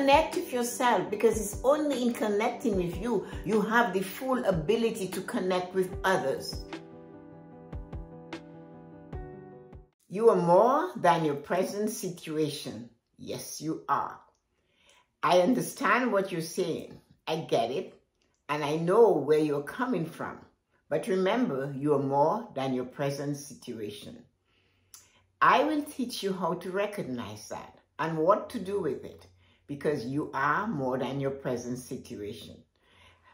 Connect with yourself because it's only in connecting with you you have the full ability to connect with others. You are more than your present situation. Yes, you are. I understand what you're saying. I get it. And I know where you're coming from. But remember, you are more than your present situation. I will teach you how to recognize that and what to do with it because you are more than your present situation.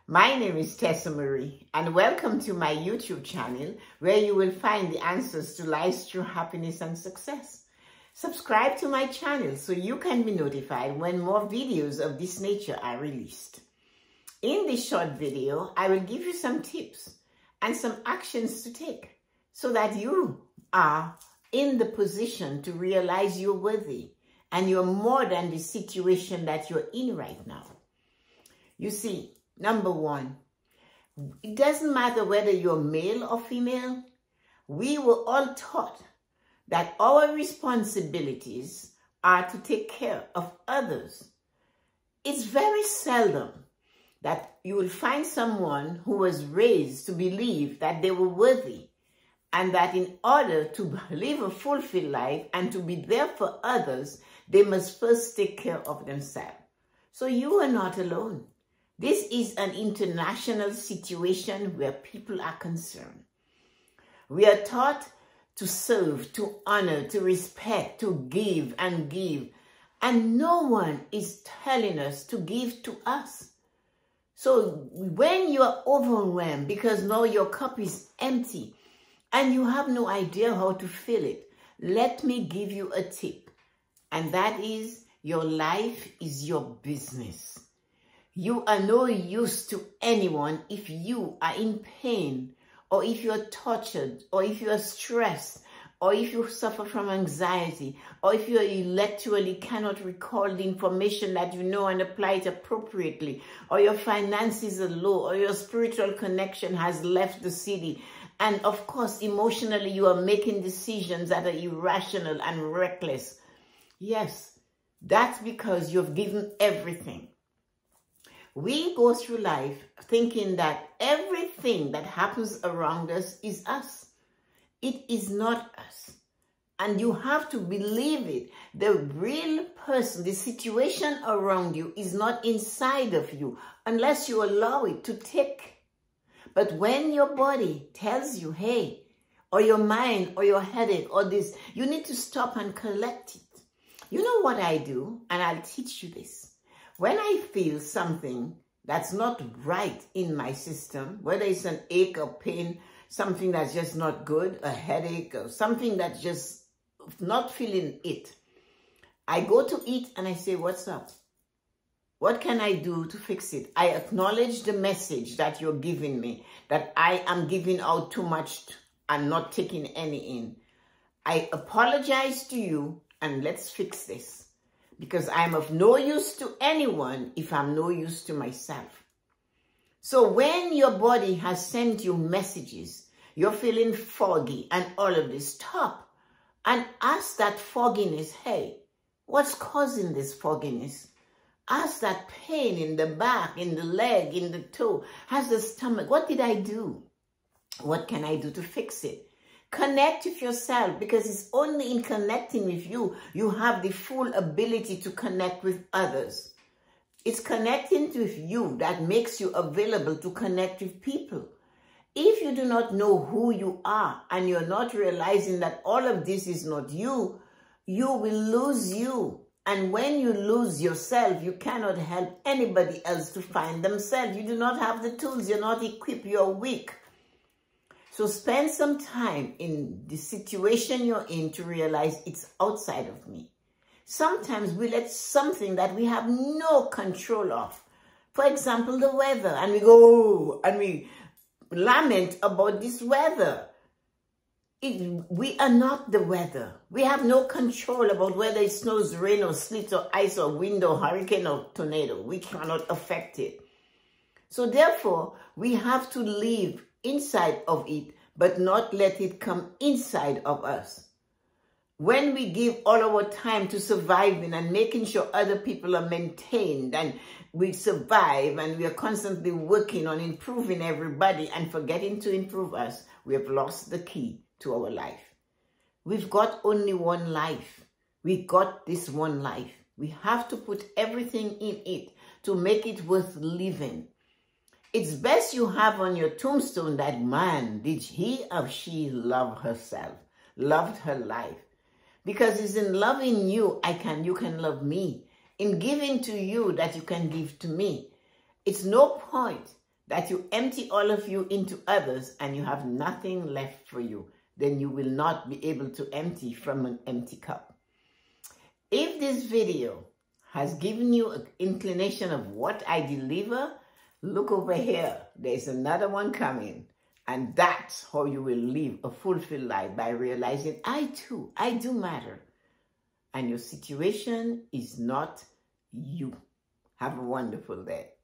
My name is Tessa Marie and welcome to my YouTube channel where you will find the answers to life's true happiness and success. Subscribe to my channel so you can be notified when more videos of this nature are released. In this short video, I will give you some tips and some actions to take so that you are in the position to realize you're worthy and you're more than the situation that you're in right now. You see, number one, it doesn't matter whether you're male or female. We were all taught that our responsibilities are to take care of others. It's very seldom that you will find someone who was raised to believe that they were worthy and that in order to live a fulfilled life and to be there for others, they must first take care of themselves. So you are not alone. This is an international situation where people are concerned. We are taught to serve, to honor, to respect, to give and give. And no one is telling us to give to us. So when you are overwhelmed because now your cup is empty and you have no idea how to fill it, let me give you a tip. And that is your life is your business. You are no use to anyone if you are in pain or if you are tortured or if you are stressed or if you suffer from anxiety, or if you intellectually cannot recall the information that you know and apply it appropriately, or your finances are low, or your spiritual connection has left the city, and of course, emotionally, you are making decisions that are irrational and reckless. Yes, that's because you've given everything. We go through life thinking that everything that happens around us is us. It is not us. And you have to believe it. The real person, the situation around you is not inside of you unless you allow it to take. But when your body tells you, hey, or your mind or your headache or this, you need to stop and collect it. You know what I do? And I'll teach you this. When I feel something that's not right in my system, whether it's an ache or pain, something that's just not good, a headache, or something that's just not feeling it. I go to eat and I say, what's up? What can I do to fix it? I acknowledge the message that you're giving me, that I am giving out too much and not taking any in. I apologize to you and let's fix this because I'm of no use to anyone if I'm no use to myself. So when your body has sent you messages, you're feeling foggy and all of this, stop and ask that fogginess, hey, what's causing this fogginess? Ask that pain in the back, in the leg, in the toe, has the stomach, what did I do? What can I do to fix it? Connect with yourself because it's only in connecting with you, you have the full ability to connect with others. It's connecting with you that makes you available to connect with people. If you do not know who you are and you're not realizing that all of this is not you, you will lose you. And when you lose yourself, you cannot help anybody else to find themselves. You do not have the tools. You're not equipped. You're weak. So spend some time in the situation you're in to realize it's outside of me. Sometimes we let something that we have no control of, for example, the weather, and we go oh, and we lament about this weather. It, we are not the weather. We have no control about whether it snows, rain, or sleet, or ice, or wind, or hurricane, or tornado. We cannot affect it. So therefore, we have to live inside of it, but not let it come inside of us. When we give all our time to surviving and making sure other people are maintained and we survive and we are constantly working on improving everybody and forgetting to improve us, we have lost the key to our life. We've got only one life. We got this one life. We have to put everything in it to make it worth living. It's best you have on your tombstone that man, did he or she love herself, loved her life. Because it's in loving you, I can, you can love me. In giving to you that you can give to me. It's no point that you empty all of you into others and you have nothing left for you. Then you will not be able to empty from an empty cup. If this video has given you an inclination of what I deliver, look over here. There's another one coming. And that's how you will live a fulfilled life by realizing, I too, I do matter. And your situation is not you. Have a wonderful day.